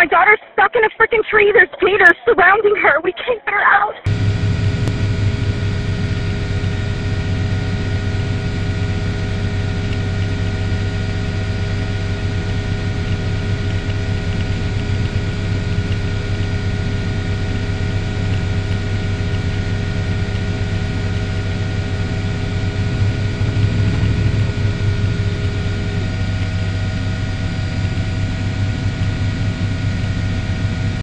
My daughter's stuck in a freaking tree. There's gators surrounding her. We can't.